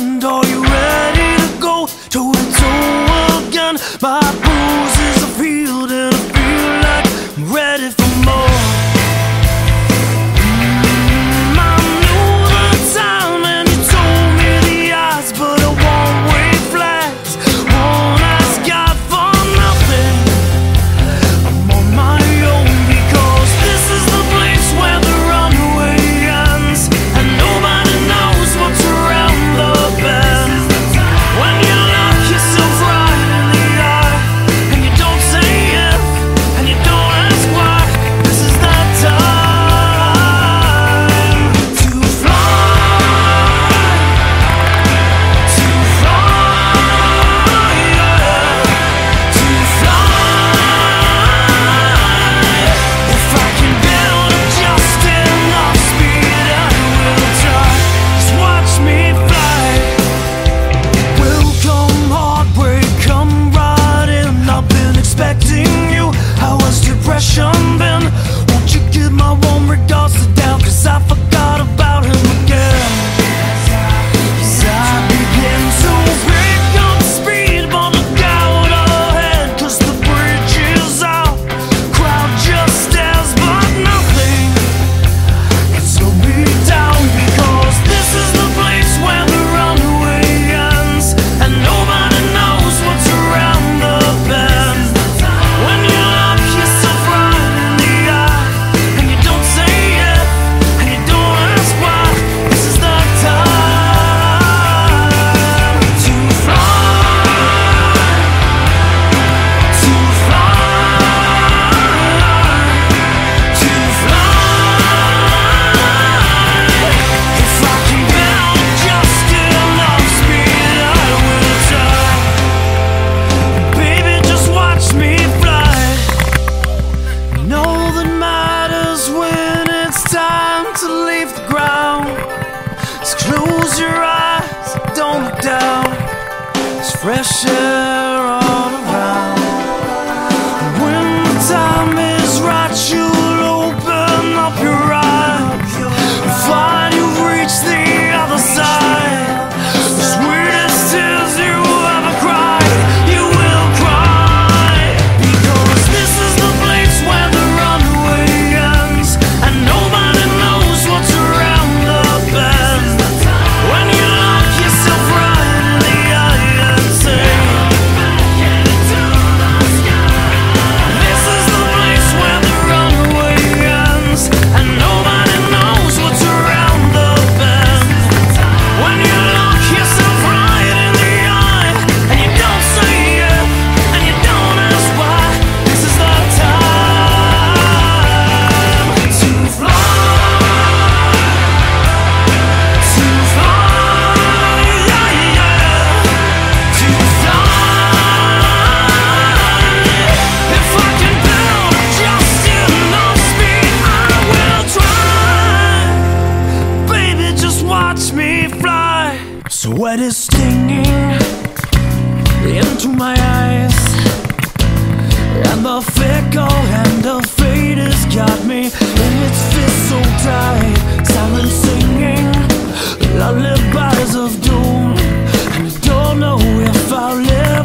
and all. pressure on makes me fly. Sweat is stinging into my eyes? And the fickle hand of fate has got me in its fist so tight. Silent singing lullabies of doom. And I don't know if I'll live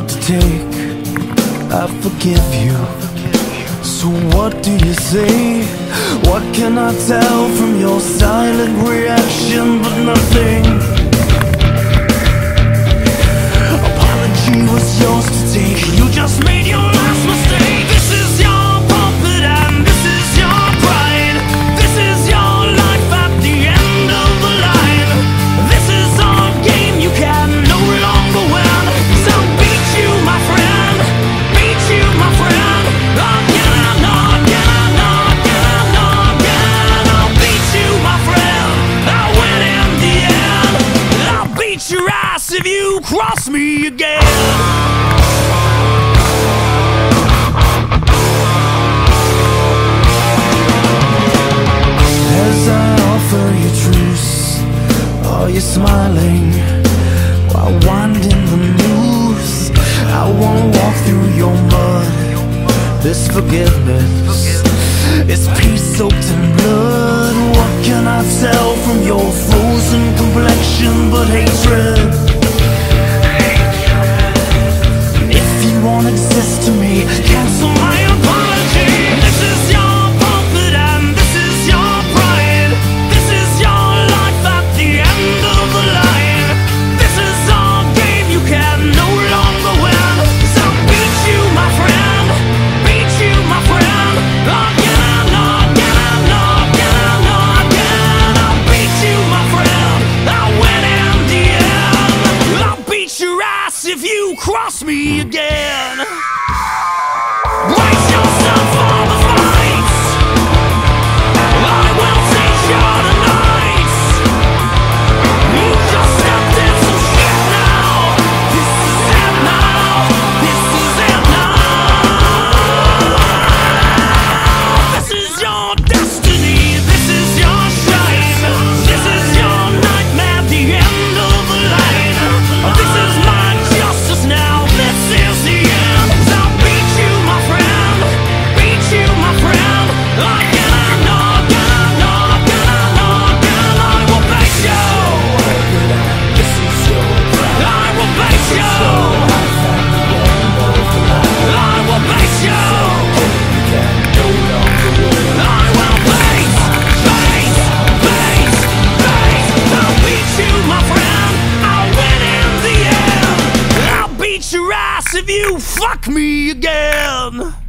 want to take I forgive you So what do you say? What can I tell from your silent reaction but nothing? Apology was yours to take You just made your last mistake yourself from your frozen complexion but hatred you fuck me again?